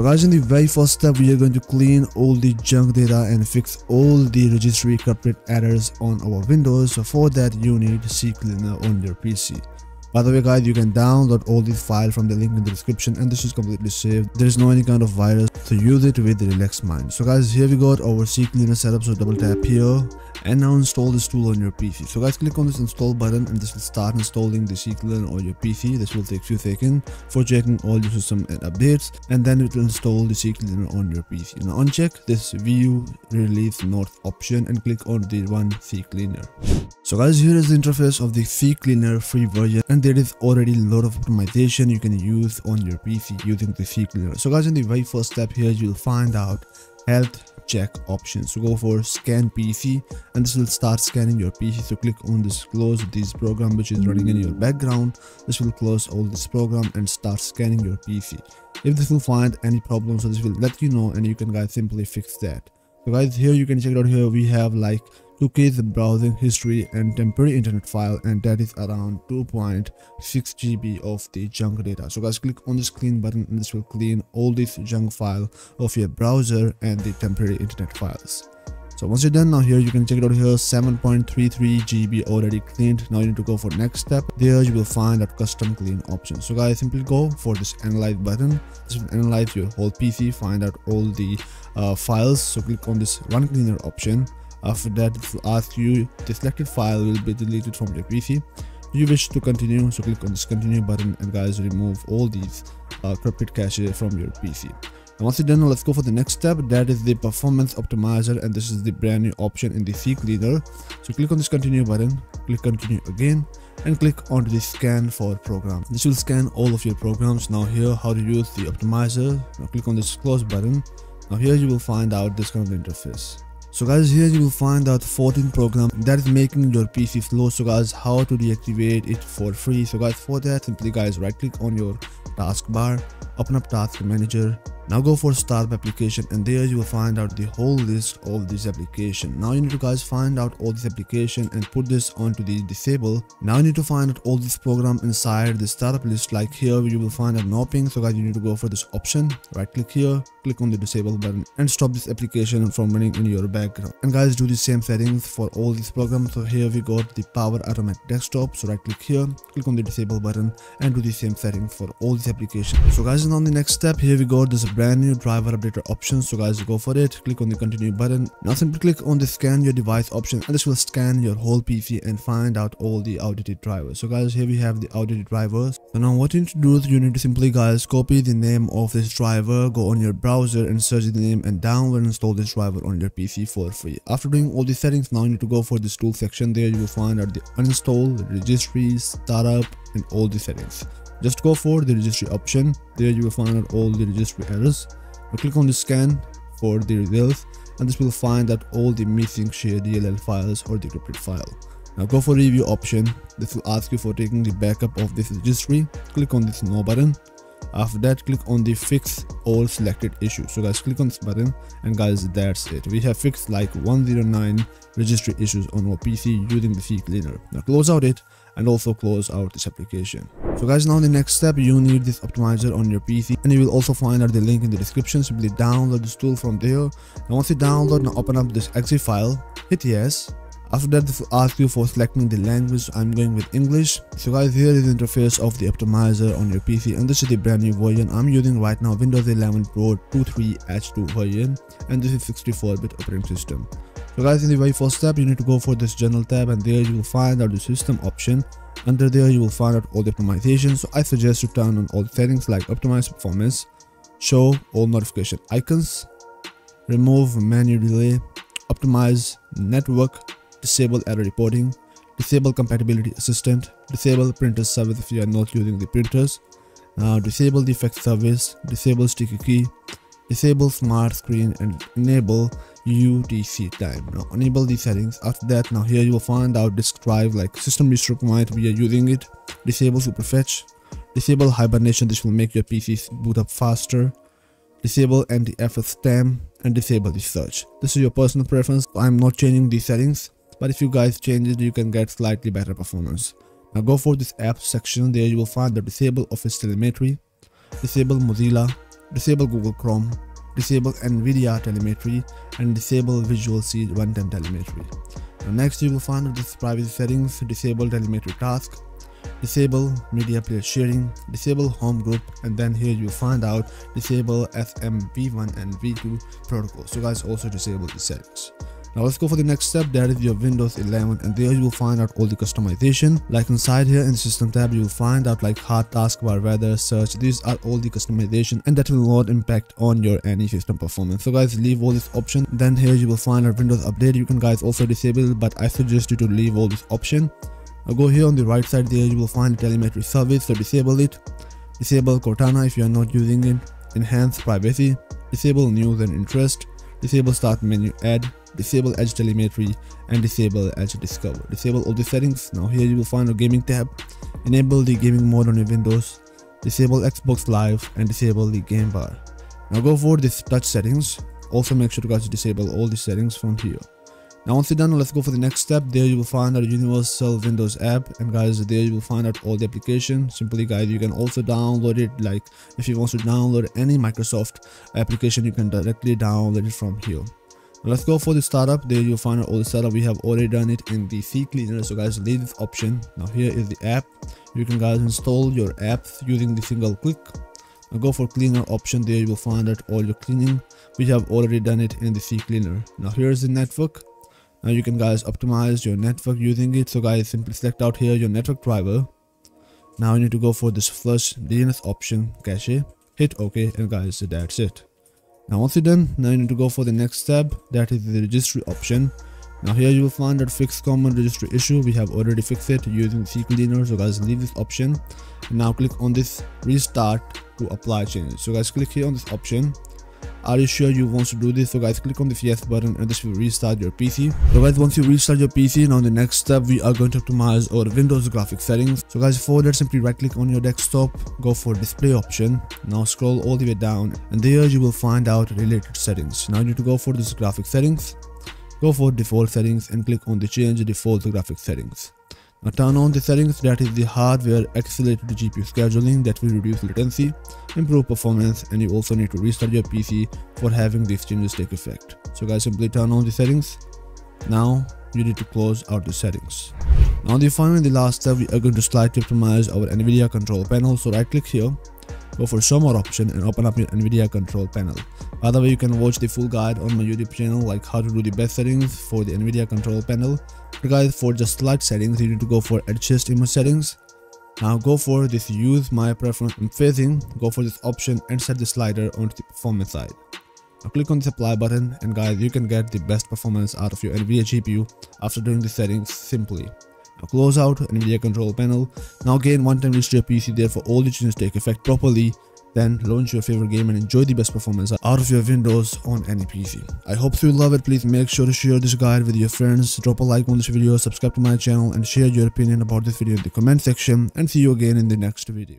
So guys, in the very first step, we are going to clean all the junk data and fix all the registry corrupted errors on our Windows. So for that, you need CCleaner on your PC. By the way guys, you can download all these files from the link in the description and this is completely safe. There is no any kind of virus to use it with relaxed mind. So guys, here we got our CCleaner setup. So double tap here and now install this tool on your PC. So guys, click on this install button and this will start installing the CCleaner on your PC. This will take few seconds for checking all your system and updates and then it will install the CCleaner on your PC. Now uncheck this view release north option and click on the run Cleaner. So guys, here is the interface of the CCleaner free version and there is already a lot of optimization you can use on your PC using the CCleaner. So guys, in the very first step here, you'll find out health check options. So go for scan PC and this will start scanning your PC. So click on this close this program which is running in your background. This will close all this program and start scanning your PC. If this will find any problems, so this will let you know and you can guys simply fix that. So guys, here you can check it out here. We have like 2K's browsing history and temporary internet file and that is around 2.6 GB of the junk data. So guys click on this clean button and this will clean all this junk file of your browser and the temporary internet files. So once you're done now here you can check it out here 7.33 GB already cleaned. Now you need to go for next step. There you will find that custom clean option. So guys simply go for this analyze button. This will analyze your whole PC, find out all the uh, files. So click on this run cleaner option after that, it will ask you the selected file will be deleted from your PC. you wish to continue, so click on this continue button and guys remove all these uh, corrupted cache from your PC. And once you're done, let's go for the next step. That is the performance optimizer and this is the brand new option in the CCleaner. So click on this continue button, click continue again and click on the scan for program. This will scan all of your programs. Now here how to use the optimizer. Now click on this close button. Now here you will find out this kind of interface. So guys here you will find out 14 program that is making your PC slow. So guys how to deactivate it for free. So guys for that simply guys right click on your taskbar open up task manager now go for start application and there you will find out the whole list of this application. Now you need to guys find out all this application and put this onto the disable. Now you need to find out all this program inside the startup list like here you will find a NoPing. So guys you need to go for this option, right click here, click on the disable button and stop this application from running in your background. And guys do the same settings for all these programs. So here we got the power automate desktop. So right click here, click on the disable button and do the same settings for all these applications. So guys on the next step here we go. There's a brand new driver updater option so guys go for it. Click on the continue button. Now simply click on the scan your device option and this will scan your whole pc and find out all the outdated drivers. So guys here we have the outdated drivers. So now what you need to do is you need to simply guys copy the name of this driver go on your browser and search the name and download and install this driver on your pc for free. After doing all the settings now you need to go for this tool section there. You will find out the uninstall registry startup and all the settings just go for the registry option there you will find out all the registry errors now click on the scan for the results and this will find that all the missing shared DLL files or the encrypted file. Now go for review option. This will ask you for taking the backup of this registry. Click on this no button. After that, click on the fix all selected issues. So guys, click on this button and guys, that's it. We have fixed like 109 registry issues on our PC using the CCleaner. Now close out it and also close out this application. So guys, now the next step, you need this optimizer on your PC and you will also find out the link in the description. Simply download this tool from there. Now once you download, now open up this exe file, hit yes. After that, this will ask you for selecting the language. I'm going with English. So guys, here is the interface of the optimizer on your PC and this is the brand new version. I'm using right now Windows 11 Pro 23H2 version and this is 64-bit operating system. So guys, in the very first step, you need to go for this general tab and there you will find out the system option. Under there, you will find out all the optimizations. So I suggest to turn on all the settings like optimize performance, show all notification icons, remove menu delay, optimize network, disable error reporting, disable compatibility assistant, disable printer service if you are not using the printers, uh, now disable defect service, disable sticky key, disable smart screen and enable UTC time. Now enable these settings. After that, now here you will find out disk drive like system restore command. We are using it. Disable superfetch. Disable hibernation. This will make your PC boot up faster. Disable NTFS and disable the search. This is your personal preference. I'm not changing these settings, but if you guys change it, you can get slightly better performance. Now go for this app section. There you will find the disable office telemetry, disable Mozilla, disable Google Chrome, disable NVIDIA telemetry, and disable Visual C runtime telemetry. Now next you will find this privacy settings, disable telemetry task, disable media player sharing, disable home group, and then here you find out disable SMV1 and V2 protocol. So guys also disable the settings. Now let's go for the next step. That is your Windows 11 and there you will find out all the customization. Like inside here in the system tab you will find out like hard taskbar weather search. These are all the customization and that will not impact on your any system performance. So guys leave all this option. Then here you will find our Windows update. You can guys also disable but I suggest you to leave all this option. Now go here on the right side there you will find telemetry service. So disable it. Disable Cortana if you are not using it. Enhance privacy. Disable news and interest disable start menu add disable edge telemetry and disable edge discover. Disable all the settings. Now here you will find a gaming tab. Enable the gaming mode on your windows. Disable xbox live and disable the game bar. Now go for this touch settings. Also make sure to guys disable all the settings from here now once you're done let's go for the next step. There you will find our universal windows app. And guys there you will find out all the application. Simply guys you can also download it. Like if you want to download any microsoft application you can directly download it from here. Let's go for the startup. There you'll find out all the setup. We have already done it in the CCleaner. so guys leave this option. Now here is the app. You can guys install your apps using the single click. Now go for cleaner option. There you will find out all your cleaning. We have already done it in the CCleaner. now here's the network now you can guys optimize your network using it. So guys simply select out here your network driver. Now you need to go for this flush DNS option cache hit ok and guys that's it. Now once you're done now you need to go for the next step that is the registry option. Now here you will find that fix common registry issue. We have already fixed it using CCleaner so guys leave this option. Now click on this restart to apply changes so guys click here on this option are you sure you want to do this? So guys click on the yes button and this will restart your pc so guys once you restart your pc now the next step we are going to optimize our windows graphic settings. So guys for that simply right click on your desktop go for display option. Now scroll all the way down and there you will find out related settings. Now you need to go for this graphic settings go for default settings and click on the change default graphic settings now turn on the settings that is the hardware accelerated GPU scheduling that will reduce latency, improve performance and you also need to restart your PC for having these changes take effect. So guys simply turn on the settings. Now you need to close out the settings. Now the final the last step we are going to slightly optimize our NVIDIA control panel. So right click here, go for show more option and open up your NVIDIA control panel. By the way, you can watch the full guide on my YouTube channel like how to do the best settings for the NVIDIA control panel. But guys, for just light settings, you need to go for adjust image settings. Now go for this use my preference emphasizing, go for this option and set the slider onto the performance side. Now click on the apply button and guys you can get the best performance out of your NVIDIA GPU after doing the settings simply. Close out NVIDIA control panel. Now gain one time restore your PC there for all the changes take effect properly then launch your favorite game and enjoy the best performance out of your Windows on any PC. I hope you love it. Please make sure to share this guide with your friends, drop a like on this video, subscribe to my channel and share your opinion about this video in the comment section and see you again in the next video.